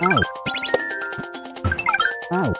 Ow. Ow.